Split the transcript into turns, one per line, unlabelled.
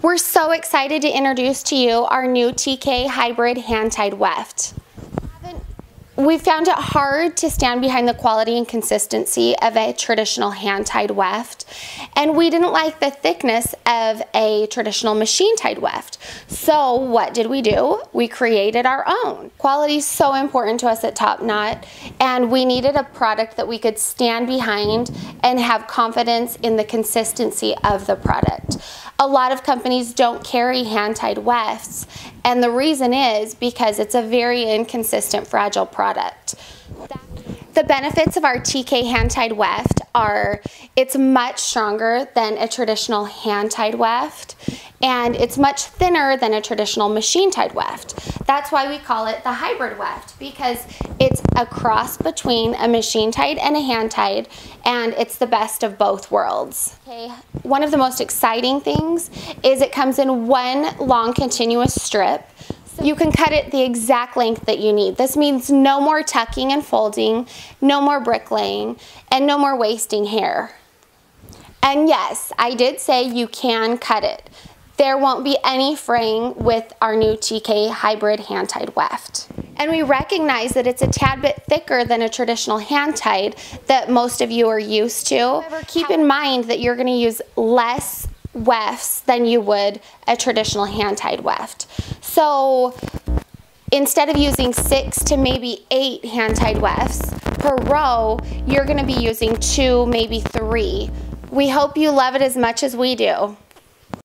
We're so excited to introduce to you our new TK Hybrid Hand-Tied Weft. We found it hard to stand behind the quality and consistency of a traditional hand-tied weft, and we didn't like the thickness of a traditional machine-tied weft. So what did we do? We created our own. Quality is so important to us at Top Knot, and we needed a product that we could stand behind and have confidence in the consistency of the product. A lot of companies don't carry hand-tied wefts, and the reason is because it's a very inconsistent, fragile product. The benefits of our TK hand-tied weft are it's much stronger than a traditional hand-tied weft and it's much thinner than a traditional machine-tied weft. That's why we call it the hybrid weft because it's a cross between a machine-tied and a hand-tied and it's the best of both worlds. Okay. One of the most exciting things is it comes in one long continuous strip you can cut it the exact length that you need. This means no more tucking and folding, no more bricklaying, and no more wasting hair. And yes, I did say you can cut it. There won't be any fraying with our new TK hybrid hand-tied weft. And we recognize that it's a tad bit thicker than a traditional hand-tied that most of you are used to. However, keep in mind that you're gonna use less wefts than you would a traditional hand-tied weft. So instead of using six to maybe eight hand-tied wefts per row, you're gonna be using two, maybe three. We hope you love it as much as we do.